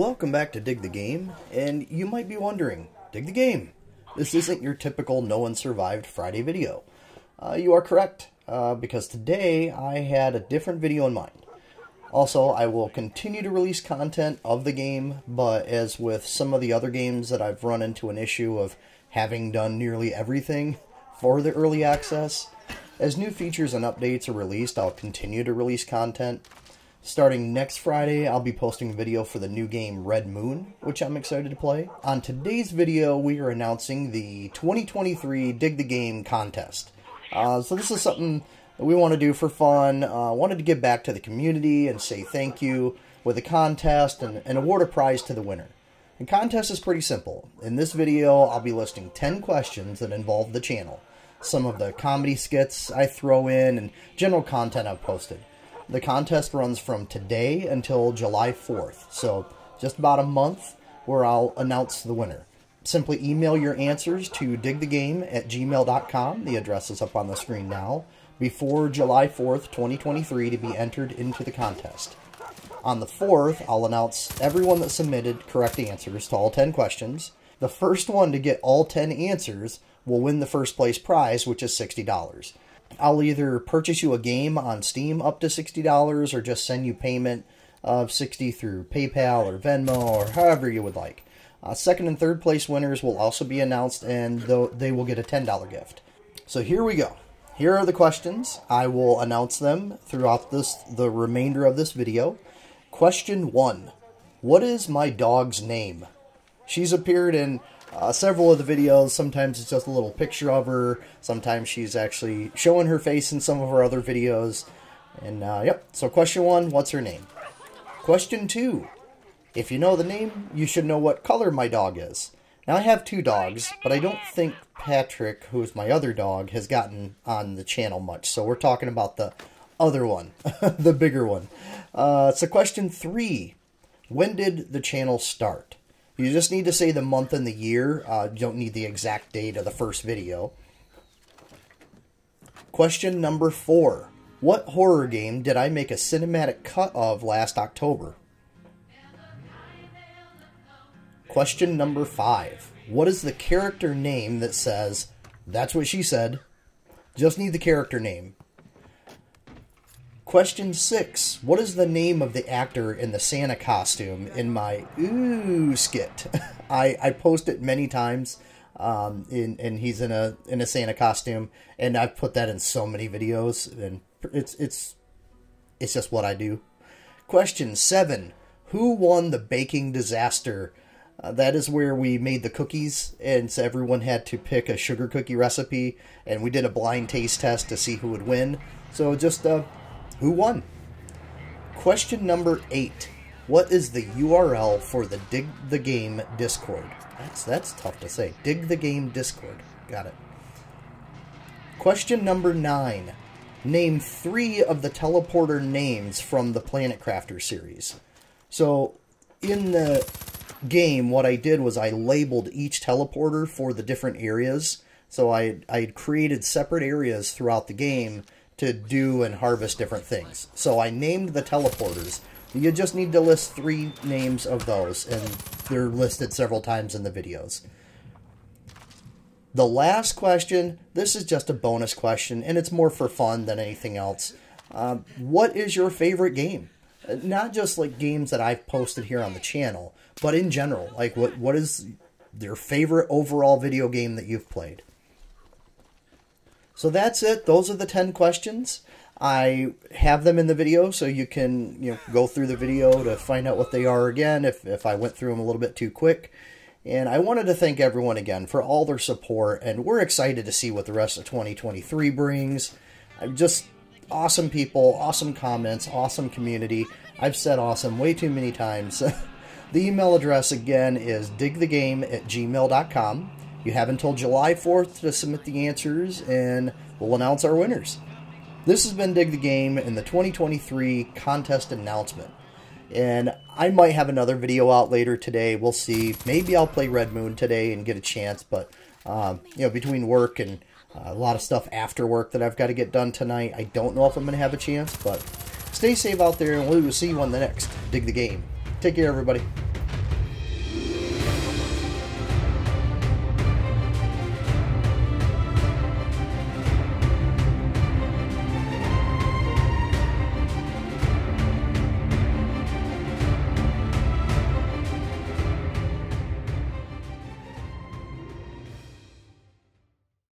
Welcome back to Dig the Game, and you might be wondering, Dig the Game, this isn't your typical No One Survived Friday video. Uh, you are correct, uh, because today I had a different video in mind. Also, I will continue to release content of the game, but as with some of the other games that I've run into an issue of having done nearly everything for the early access, as new features and updates are released, I'll continue to release content. Starting next Friday, I'll be posting a video for the new game Red Moon, which I'm excited to play. On today's video, we are announcing the 2023 Dig the Game contest. Uh, so this is something that we want to do for fun. Uh, wanted to give back to the community and say thank you with a contest and, and award a prize to the winner. The contest is pretty simple. In this video, I'll be listing 10 questions that involve the channel, some of the comedy skits I throw in, and general content I've posted. The contest runs from today until July 4th, so just about a month where I'll announce the winner. Simply email your answers to digthegame at gmail.com. The address is up on the screen now. Before July 4th, 2023 to be entered into the contest. On the 4th, I'll announce everyone that submitted correct answers to all 10 questions. The first one to get all 10 answers will win the first place prize, which is $60. I'll either purchase you a game on Steam up to $60 or just send you payment of 60 through PayPal or Venmo or however you would like. Uh, second and third place winners will also be announced and they will get a $10 gift. So here we go. Here are the questions. I will announce them throughout this the remainder of this video. Question 1. What is my dog's name? She's appeared in uh, several of the videos, sometimes it's just a little picture of her. Sometimes she's actually showing her face in some of her other videos. And, uh, yep. So question one, what's her name? Question two, if you know the name, you should know what color my dog is. Now, I have two dogs, but I don't think Patrick, who's my other dog, has gotten on the channel much. So we're talking about the other one, the bigger one. Uh, so question three, when did the channel start? You just need to say the month and the year. Uh, you don't need the exact date of the first video. Question number four. What horror game did I make a cinematic cut of last October? Question number five. What is the character name that says, that's what she said? Just need the character name. Question six. What is the name of the actor in the Santa costume in my ooh skit? I, I post it many times. Um, in, and he's in a in a Santa costume, and I've put that in so many videos, and it's it's it's just what I do. Question seven: Who won the baking disaster? Uh, that is where we made the cookies, and so everyone had to pick a sugar cookie recipe, and we did a blind taste test to see who would win. So just uh, who won? Question number eight. What is the URL for the Dig the Game Discord? That's that's tough to say. Dig the Game Discord. Got it. Question number nine. Name three of the teleporter names from the Planet Crafter series. So, in the game, what I did was I labeled each teleporter for the different areas. So I I created separate areas throughout the game to do and harvest different things. So I named the teleporters. You just need to list three names of those, and they're listed several times in the videos. The last question, this is just a bonus question, and it's more for fun than anything else. Uh, what is your favorite game? Uh, not just like games that I've posted here on the channel, but in general. Like, what what is your favorite overall video game that you've played? So that's it. Those are the 10 questions. I have them in the video so you can you know go through the video to find out what they are again if, if I went through them a little bit too quick. And I wanted to thank everyone again for all their support, and we're excited to see what the rest of 2023 brings. I'm just awesome people, awesome comments, awesome community. I've said awesome way too many times. the email address again is digthegame at gmail.com. You have until July 4th to submit the answers, and we'll announce our winners. This has been Dig the Game in the 2023 contest announcement. And I might have another video out later today. We'll see. Maybe I'll play Red Moon today and get a chance. But, um, you know, between work and uh, a lot of stuff after work that I've got to get done tonight, I don't know if I'm going to have a chance. But stay safe out there, and we will see you on the next Dig the Game. Take care, everybody.